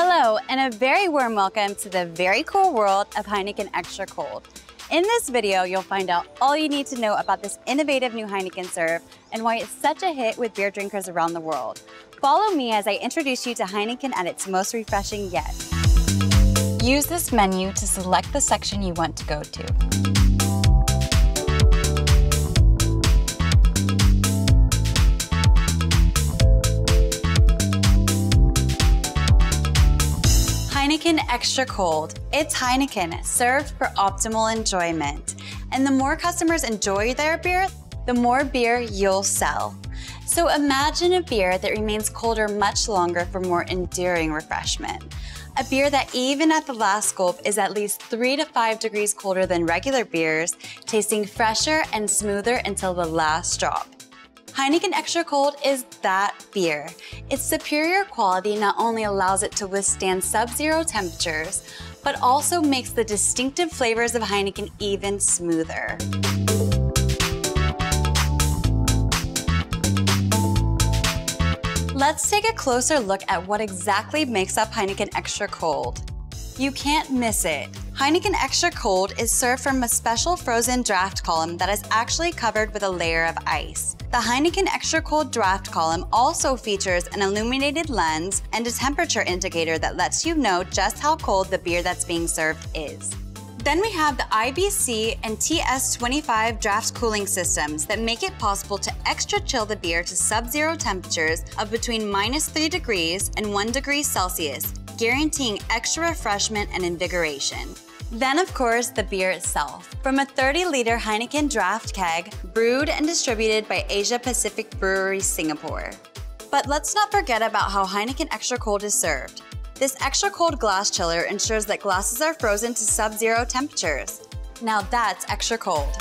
Hello, and a very warm welcome to the very cool world of Heineken Extra Cold. In this video, you'll find out all you need to know about this innovative new Heineken serve and why it's such a hit with beer drinkers around the world. Follow me as I introduce you to Heineken at its most refreshing yet. Use this menu to select the section you want to go to. Heineken Extra Cold. It's Heineken, served for optimal enjoyment. And the more customers enjoy their beer, the more beer you'll sell. So imagine a beer that remains colder much longer for more enduring refreshment. A beer that even at the last gulp is at least 3 to 5 degrees colder than regular beers, tasting fresher and smoother until the last drop. Heineken Extra Cold is that beer. Its superior quality not only allows it to withstand sub-zero temperatures, but also makes the distinctive flavors of Heineken even smoother. Let's take a closer look at what exactly makes up Heineken Extra Cold. You can't miss it. Heineken Extra Cold is served from a special frozen draft column that is actually covered with a layer of ice. The Heineken Extra Cold draft column also features an illuminated lens and a temperature indicator that lets you know just how cold the beer that's being served is. Then we have the IBC and TS25 draft cooling systems that make it possible to extra chill the beer to sub-zero temperatures of between minus 3 degrees and 1 degree Celsius, guaranteeing extra refreshment and invigoration. Then, of course, the beer itself. From a 30-liter Heineken draft keg, brewed and distributed by Asia Pacific Brewery Singapore. But let's not forget about how Heineken Extra Cold is served. This extra cold glass chiller ensures that glasses are frozen to sub-zero temperatures. Now that's extra cold.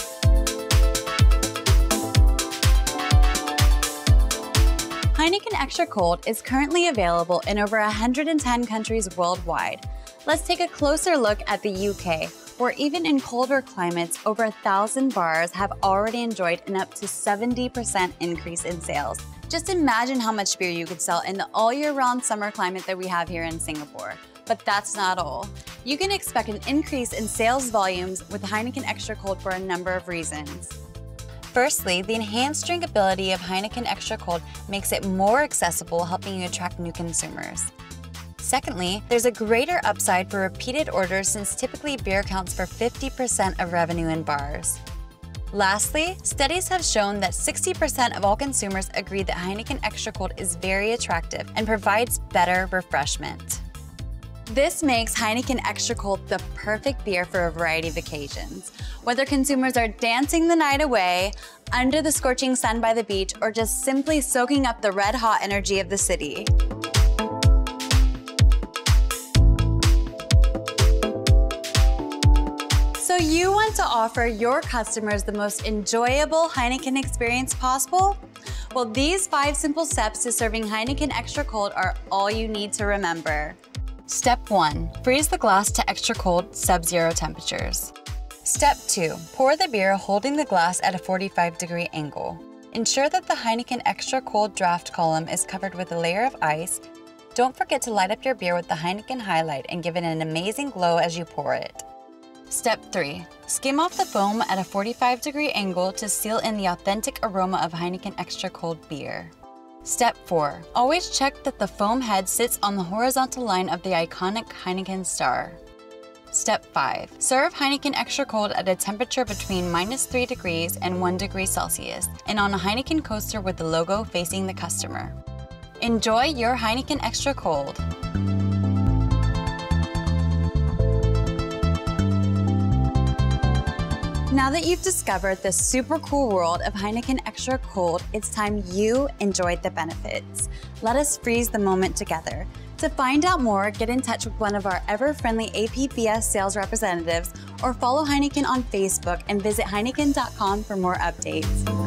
Heineken Extra Cold is currently available in over 110 countries worldwide, Let's take a closer look at the UK, where even in colder climates, over a thousand bars have already enjoyed an up to 70% increase in sales. Just imagine how much beer you could sell in the all year round summer climate that we have here in Singapore. But that's not all. You can expect an increase in sales volumes with Heineken Extra Cold for a number of reasons. Firstly, the enhanced drinkability of Heineken Extra Cold makes it more accessible, helping you attract new consumers. Secondly, there's a greater upside for repeated orders since typically beer accounts for 50% of revenue in bars. Lastly, studies have shown that 60% of all consumers agree that Heineken Extra Cold is very attractive and provides better refreshment. This makes Heineken Extra Cold the perfect beer for a variety of occasions. Whether consumers are dancing the night away, under the scorching sun by the beach, or just simply soaking up the red hot energy of the city. To offer your customers the most enjoyable Heineken experience possible? Well, these five simple steps to serving Heineken Extra Cold are all you need to remember. Step 1. Freeze the glass to extra cold, sub-zero temperatures. Step 2. Pour the beer holding the glass at a 45 degree angle. Ensure that the Heineken Extra Cold draft column is covered with a layer of ice. Don't forget to light up your beer with the Heineken Hi-Lite and give it an amazing glow as you pour it. Step 3. Skim off the foam at a 45 degree angle to seal in the authentic aroma of Heineken Extra Cold beer. Step 4. Always check that the foam head sits on the horizontal line of the iconic Heineken star. Step 5. Serve Heineken Extra Cold at a temperature between minus 3 degrees and 1 degree Celsius and on a Heineken coaster with the logo facing the customer. Enjoy your Heineken Extra Cold. Now that you've discovered the super cool world of Heineken Extra Cold, it's time you enjoyed the benefits. Let us freeze the moment together. To find out more, get in touch with one of our ever-friendly APBS sales representatives or follow Heineken on Facebook and visit Heineken.com for more updates.